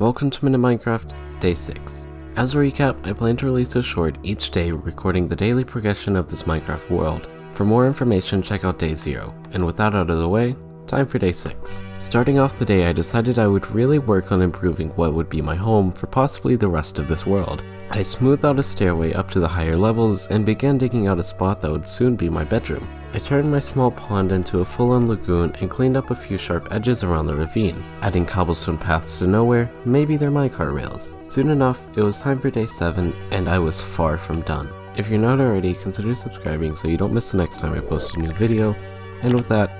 Welcome to Minute Minecraft, Day 6. As a recap, I plan to release a short each day recording the daily progression of this Minecraft world. For more information, check out Day 0, and with that out of the way, time for Day 6. Starting off the day, I decided I would really work on improving what would be my home for possibly the rest of this world. I smoothed out a stairway up to the higher levels and began digging out a spot that would soon be my bedroom. I turned my small pond into a full-on lagoon and cleaned up a few sharp edges around the ravine, adding cobblestone paths to nowhere, maybe they're minecart rails. Soon enough, it was time for day 7 and I was far from done. If you're not already, consider subscribing so you don't miss the next time I post a new video, and with that,